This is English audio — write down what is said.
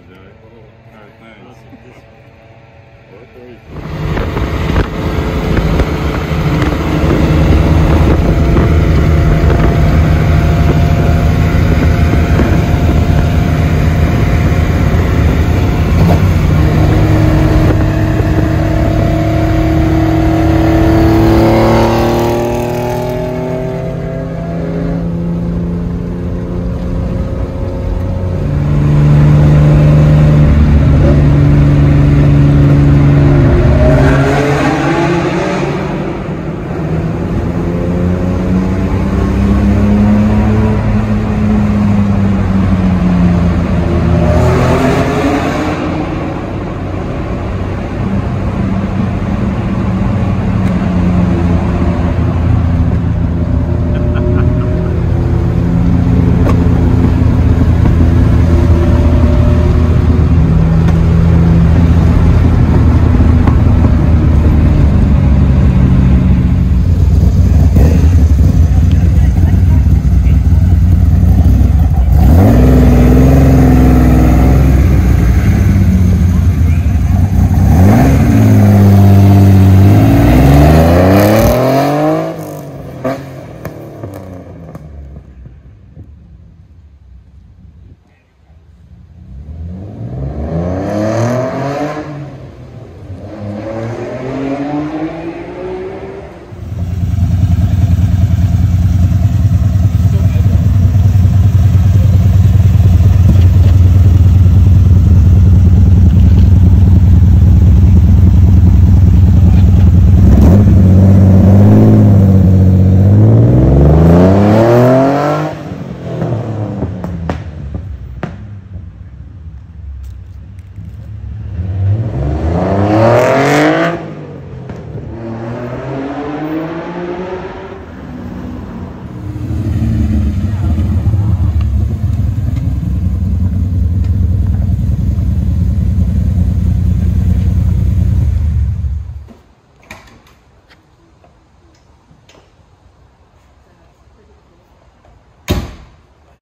up, Joey? All right, thanks. Awesome.